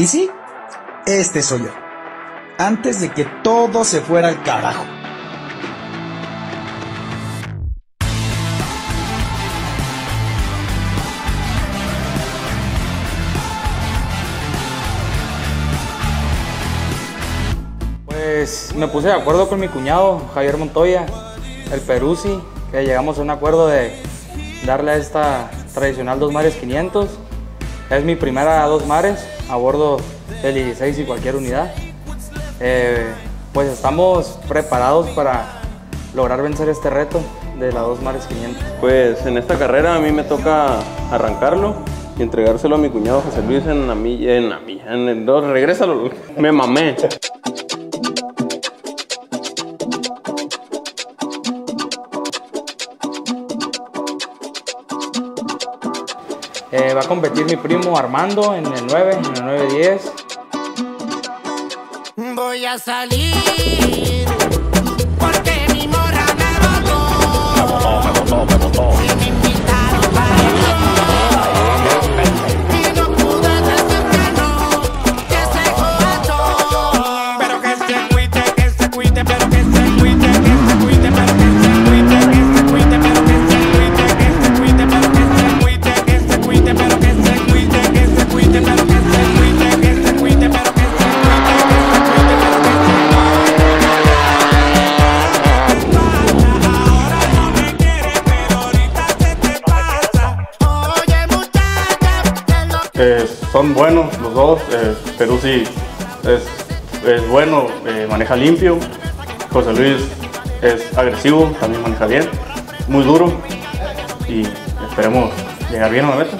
Y sí, este soy yo. Antes de que todo se fuera al carajo. Pues me puse de acuerdo con mi cuñado, Javier Montoya, el Peruzzi, que llegamos a un acuerdo de darle a esta tradicional Dos Mares 500. Es mi primera Dos Mares a bordo del 16 y cualquier unidad. Eh, pues estamos preparados para lograr vencer este reto de la Dos Mares 500. Pues en esta carrera a mí me toca arrancarlo y entregárselo a mi cuñado José Luis en la milla, en la milla, en el, no, regrésalo, me mamé. Eh, va a competir mi primo Armando en el 9, en el 910. Voy a salir son buenos los dos, eh, Peruzzi es, es bueno, eh, maneja limpio, José Luis es agresivo, también maneja bien, muy duro y esperemos llegar bien a la meta.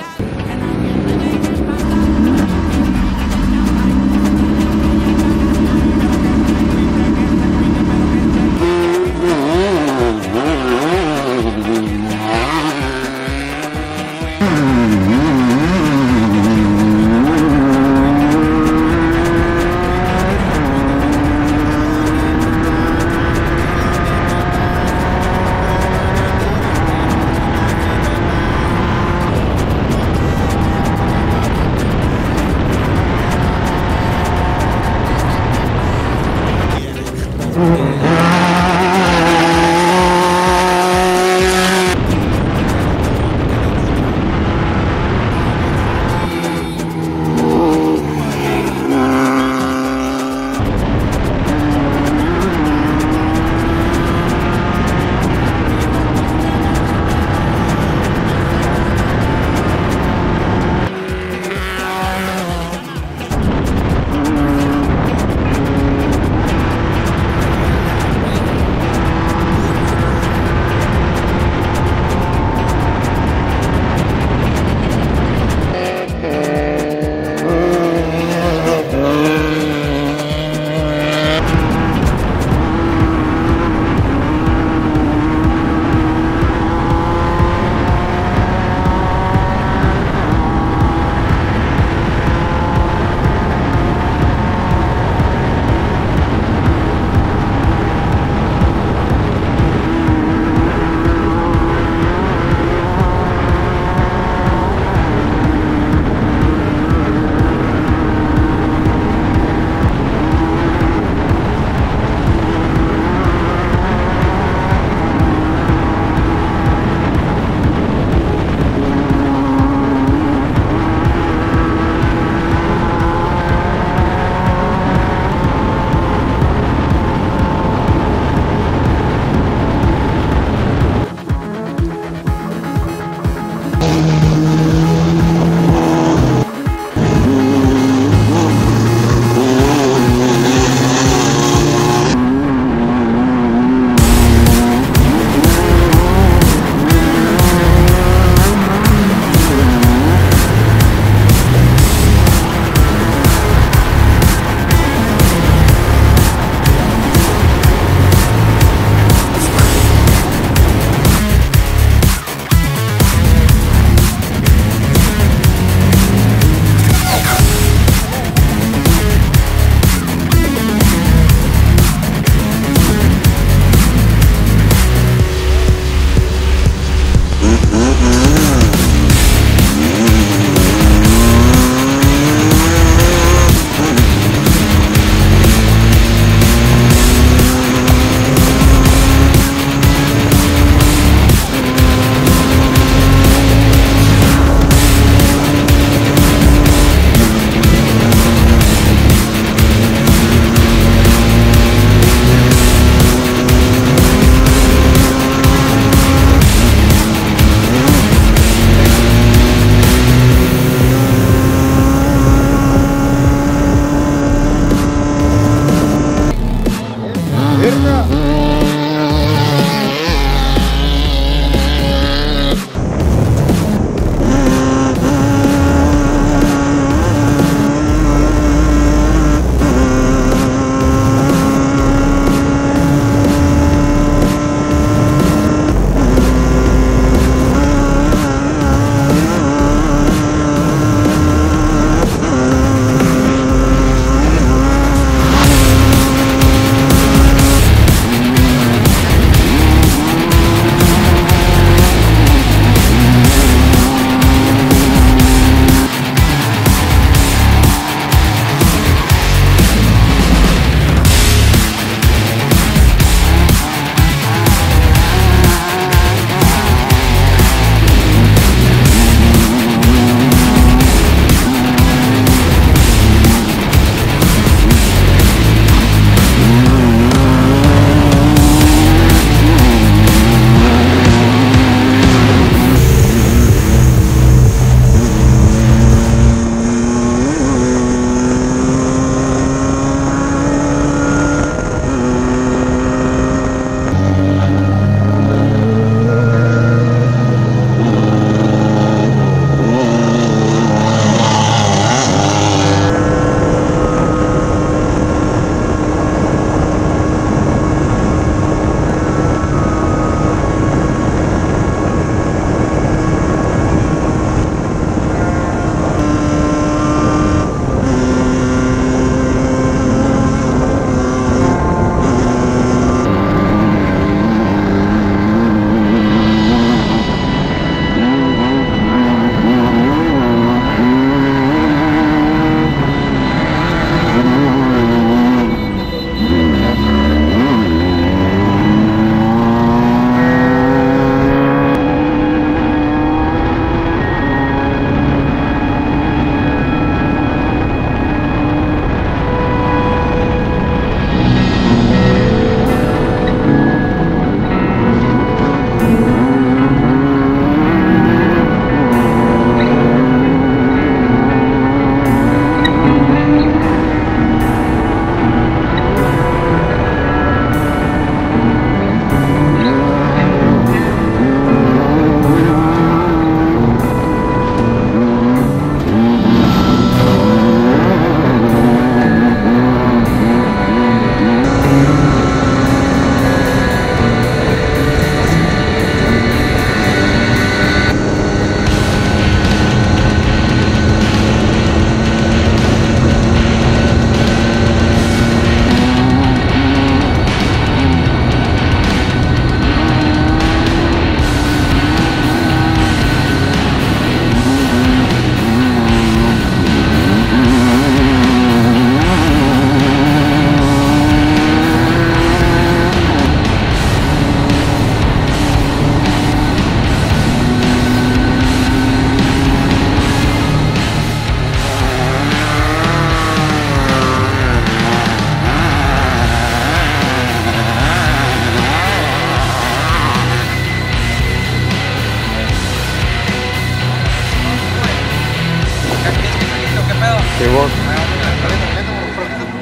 Sí, vos.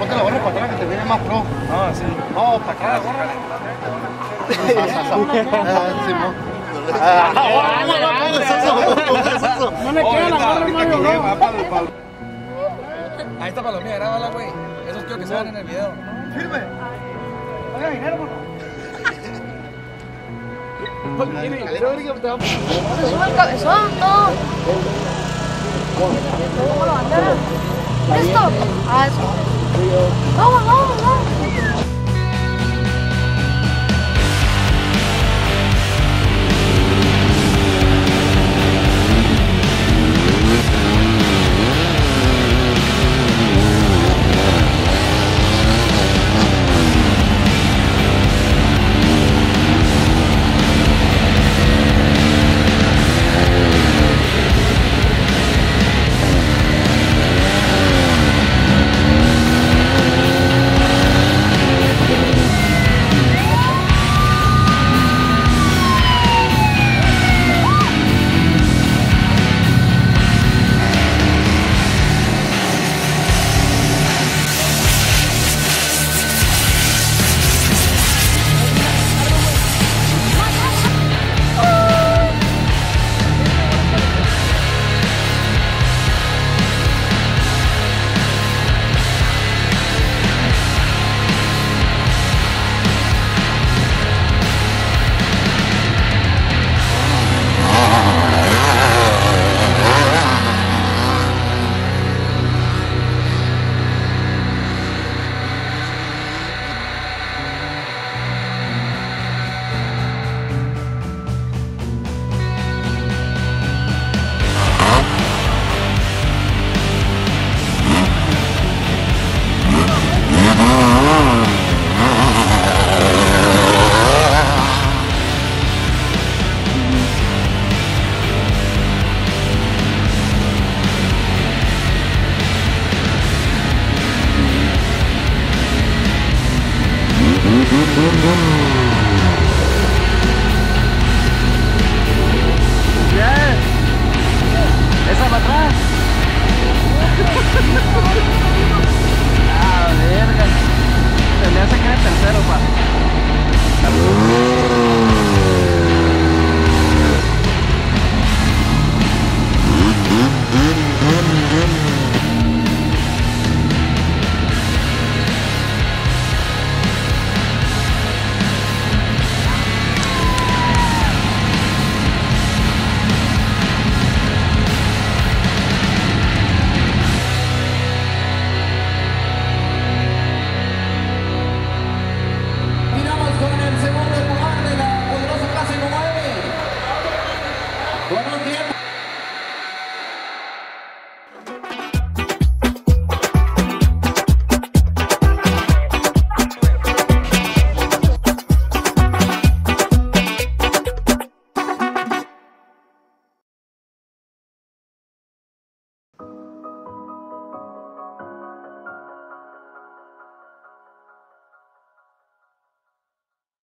Ponte la gorra para atrás que te viene más pro. No, sí. No, para acá la gorra. Ah, no. Ah, ah, me queda la gorra, Mario, no. Ahí está para mía, grábala, güey. Esos quiero que se vean en el video. Firme. Oiga, dinero, por el cabezón. Ah, Stop. Ah, no, no, no.